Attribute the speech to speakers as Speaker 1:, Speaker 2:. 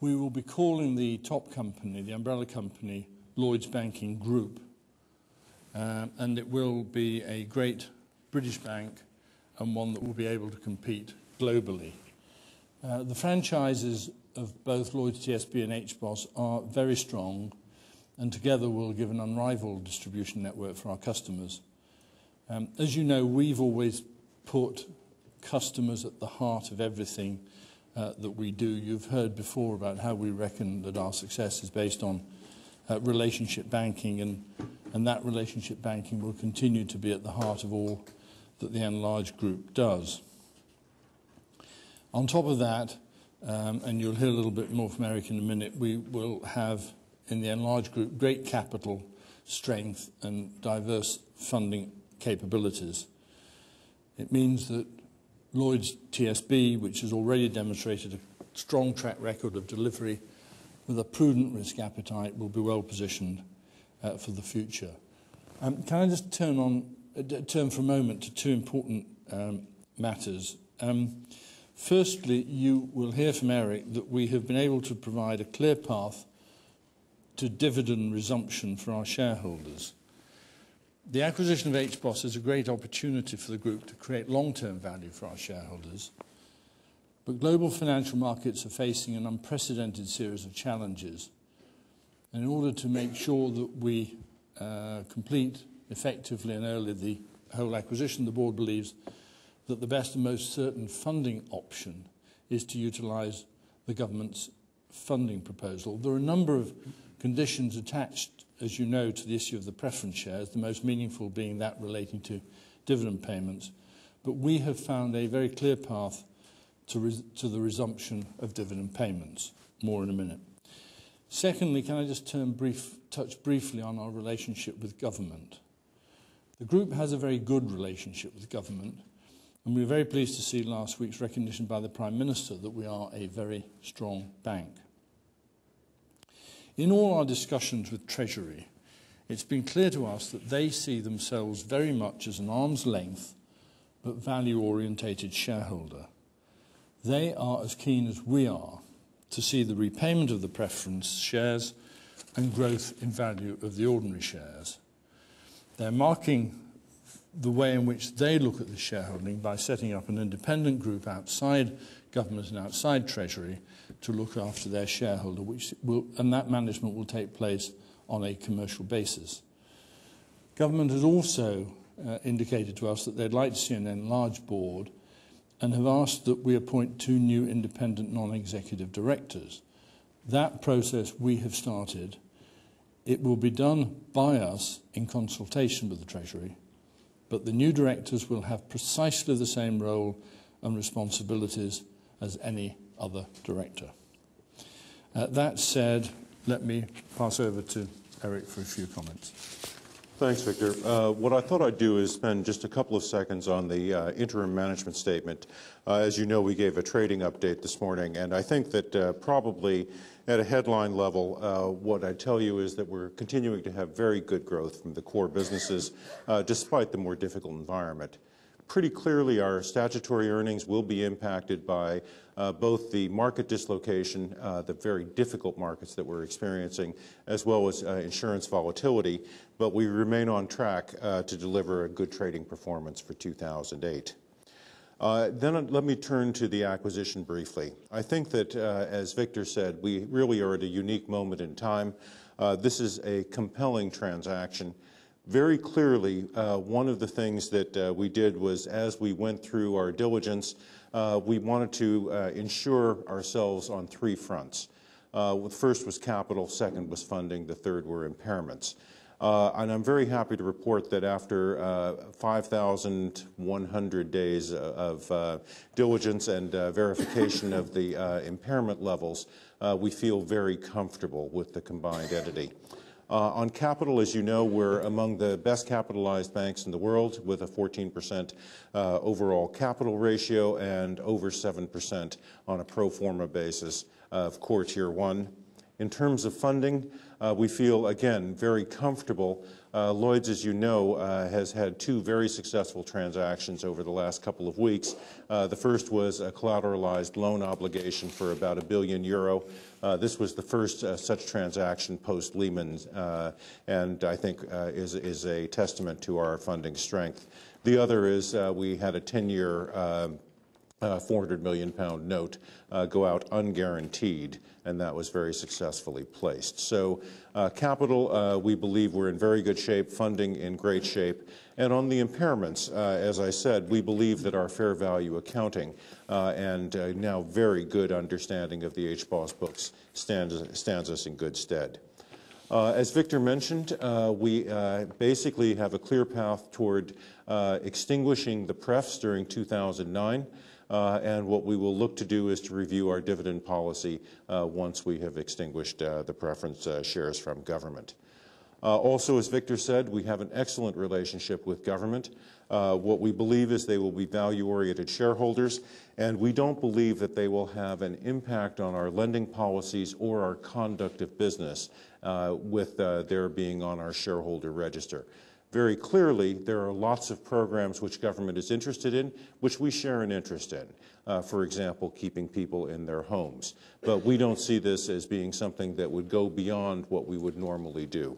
Speaker 1: We will be calling the top company, the umbrella company, Lloyds Banking Group. Um, and it will be a great British bank and one that will be able to compete globally. Uh, the franchises of both Lloyds TSB and HBOS are very strong and together will give an unrivaled distribution network for our customers. Um, as you know, we've always put customers at the heart of everything uh, that we do. You've heard before about how we reckon that our success is based on uh, relationship banking, and, and that relationship banking will continue to be at the heart of all that the Enlarged Group does. On top of that, um, and you'll hear a little bit more from Eric in a minute, we will have in the Enlarged Group great capital strength and diverse funding capabilities. It means that Lloyds TSB, which has already demonstrated a strong track record of delivery with a prudent risk appetite, will be well positioned uh, for the future. Um, can I just turn, on, uh, turn for a moment to two important um, matters? Um, firstly, you will hear from Eric that we have been able to provide a clear path to dividend resumption for our shareholders. The acquisition of HBOS is a great opportunity for the group to create long-term value for our shareholders. But global financial markets are facing an unprecedented series of challenges. And in order to make sure that we uh, complete effectively and early the whole acquisition, the board believes that the best and most certain funding option is to utilise the government's funding proposal. There are a number of conditions attached as you know, to the issue of the preference shares, the most meaningful being that relating to dividend payments. But we have found a very clear path to, to the resumption of dividend payments. More in a minute. Secondly, can I just turn brief, touch briefly on our relationship with government? The group has a very good relationship with government, and we were very pleased to see last week's recognition by the Prime Minister that we are a very strong bank. In all our discussions with Treasury, it's been clear to us that they see themselves very much as an arm's length but value-orientated shareholder. They are as keen as we are to see the repayment of the preference shares and growth in value of the ordinary shares. They're marking the way in which they look at the shareholding by setting up an independent group outside government and outside Treasury to look after their shareholder, which will, and that management will take place on a commercial basis. Government has also uh, indicated to us that they'd like to see an enlarged board and have asked that we appoint two new independent non-executive directors. That process we have started. It will be done by us in consultation with the Treasury, but the new directors will have precisely the same role and responsibilities as any other director. Uh, that said, let me pass over to Eric for a few comments.
Speaker 2: Thanks, Victor. Uh, what I thought I'd do is spend just a couple of seconds on the uh, interim management statement. Uh, as you know, we gave a trading update this morning, and I think that uh, probably at a headline level, uh, what I tell you is that we're continuing to have very good growth from the core businesses, uh, despite the more difficult environment pretty clearly our statutory earnings will be impacted by uh, both the market dislocation, uh, the very difficult markets that we're experiencing, as well as uh, insurance volatility, but we remain on track uh, to deliver a good trading performance for 2008. Uh, then let me turn to the acquisition briefly. I think that, uh, as Victor said, we really are at a unique moment in time. this is a compelling transaction very clearly, uh, one of the things that uh, we did was as we went through our diligence, uh, we wanted to uh, ensure ourselves on three fronts. Uh, the first was capital, second was funding, the third were impairments. Uh, and I'm very happy to report that after 5,100 days of diligence and verification of the impairment levels, we feel very comfortable with the combined entity. Uh, on capital, as you know, we're among the best capitalized banks in the world with a 14% uh, overall capital ratio and over 7% on a pro forma basis of core tier one. In terms of funding, uh, we feel, again, very comfortable. Uh, Lloyds, as you know, uh, has had two very successful transactions over the last couple of weeks. Uh, the first was a collateralized loan obligation for about a billion euro. Uh, this was the first uh, such transaction post Lehman, and I think is, is a testament to our funding strength. The other is we had a 10 year uh, 400 million pound note uh, go out unguaranteed, and that was very successfully placed. So, uh, capital, uh, we believe we're in very good shape, funding in great shape. And on the impairments, uh, as I said, we believe that our fair value accounting uh, and now very good understanding of the HBOS books stands, stands us in good stead. Uh, as Victor mentioned, uh, we uh, basically have a clear path toward extinguishing the prefs during 2009. Uh, and what we will look to do is to review our dividend policy uh, once we have extinguished uh, the preference uh, shares from government. Uh, also, as Victor said, we have an excellent relationship with government. Uh, what we believe is they will be value-oriented shareholders, and we don't believe that they will have an impact on our lending policies or our conduct of business with their being on our shareholder register very clearly there are lots of programs which government is interested in, which we share an interest in. Uh, for example, keeping people in their homes. But we don't see this as being something that would go beyond what we would normally do.